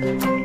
Bye.